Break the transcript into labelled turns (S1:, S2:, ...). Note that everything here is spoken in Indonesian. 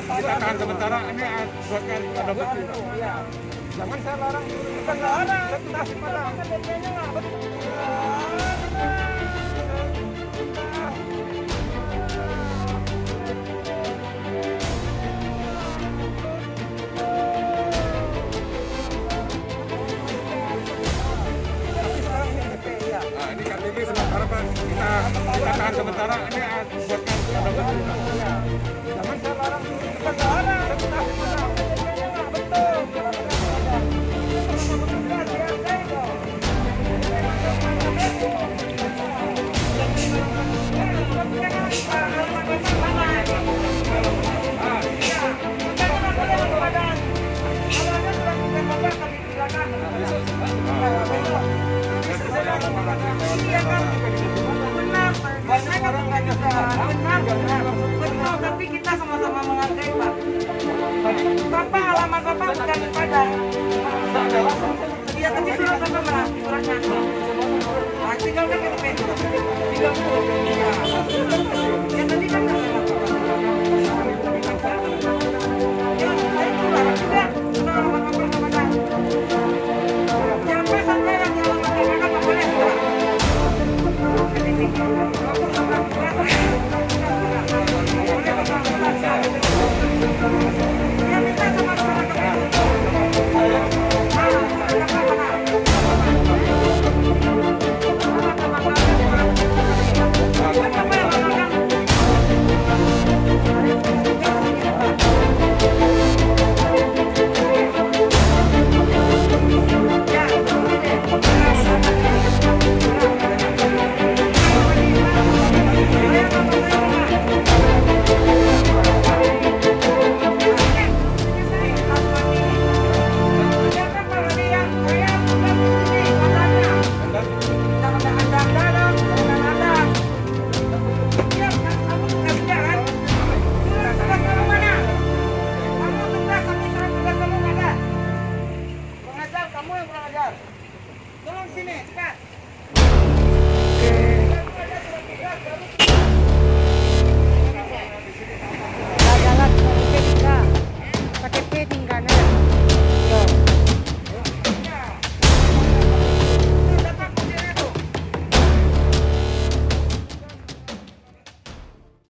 S1: bukan ada betul.
S2: Iya. Jangan saya larang. Bukan larang. Saya kasih larang.
S1: Nah, ini sementara. Kita kita tahan sementara. Ini bukan ada betul.
S3: Bapak alamat Bapak bukan di Padang. Iya, tapi surat Bapak mana? Suratnya. Nah, tinggal kan Tinggal Kamu yang kurang ajar. Tolong sini, cepat.